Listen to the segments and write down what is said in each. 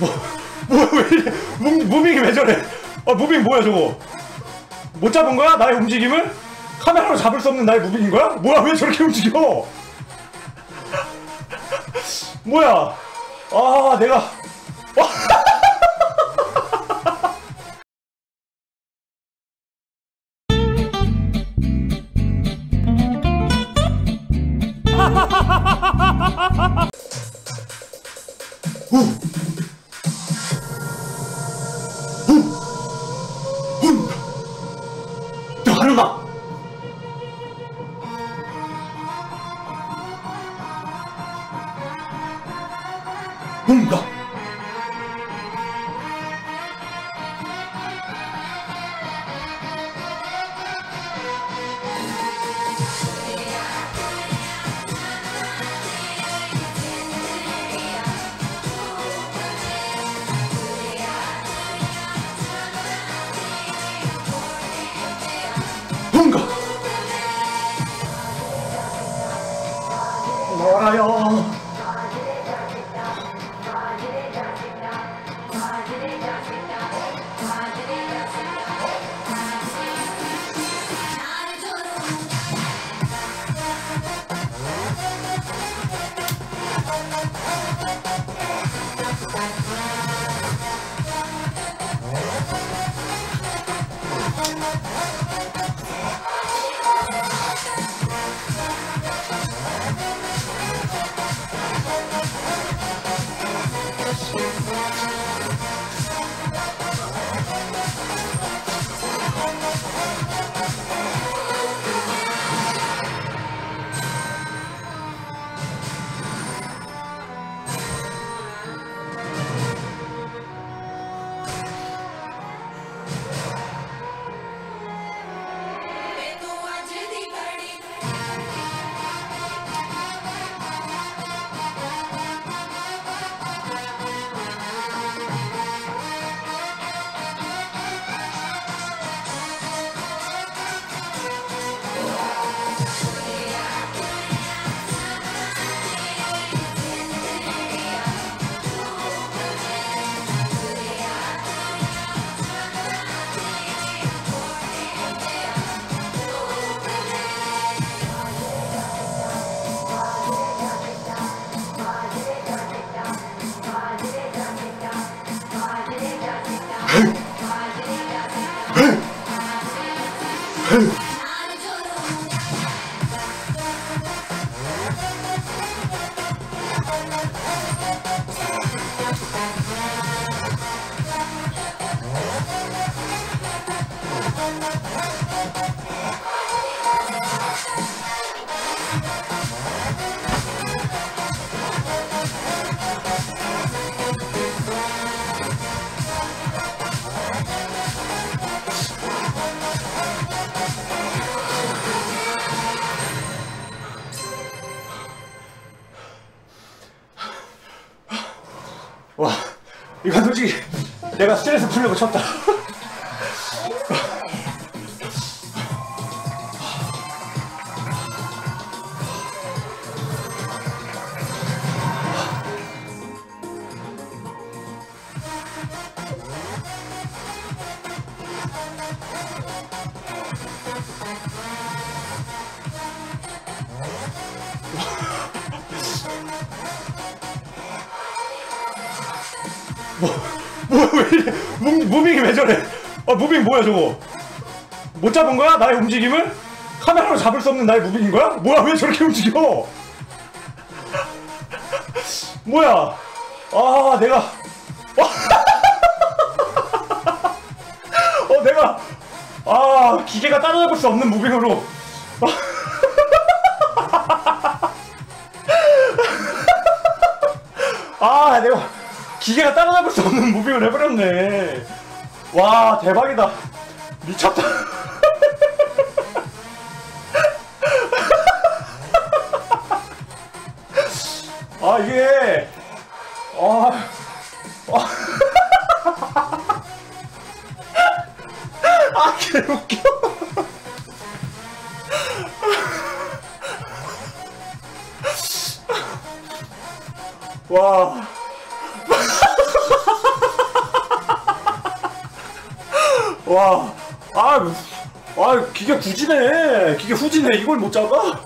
뭐야 왜 이래? 무, 무빙이 왜 저래? 아 무빙 뭐야 저거? 못 잡은 거야? 나의 움직임을? 카메라로 잡을 수 없는 나의 무빙인 거야? 뭐야 왜 저렇게 움직여? 뭐야? 아 내가. 들 뭔가? 뭔가? 놀아요 와 이건 솔직히 내가 스트레스 풀려고 쳤다 뭐야 왜 이래? 무, 무빙이 왜 저래? 아 무빙 뭐야 저거? 못 잡은 거야? 나의 움직임을? 카메라로 잡을 수 없는 나의 무빙인 거야? 뭐야 왜 저렇게 움직여? 뭐야? 아 내가. 어 내가. 아 기계가 따라잡을 수 없는 무빙으로. 아 내가 기계가 따라잡을 수 없는 무빙을 해버렸네. 와 대박이다. 미쳤다. 아 이게 아, 아 개웃겨. 와 와, 아, 아, 기계 굳이네. 기계 후지네. 이걸 못 잡아?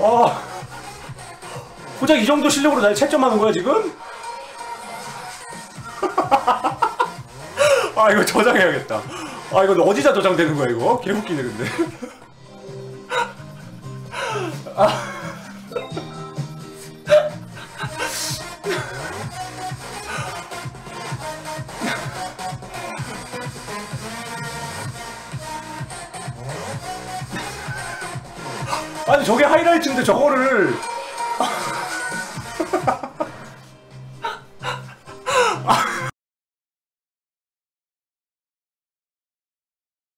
아, 고작 이 정도 실력으로 날 채점하는 거야, 지금? 아, 이거 저장해야겠다. 아, 이거 어디다 저장되는 거야, 이거? 개웃기네, 근데. 아 저게 하이라이트인데 저거를.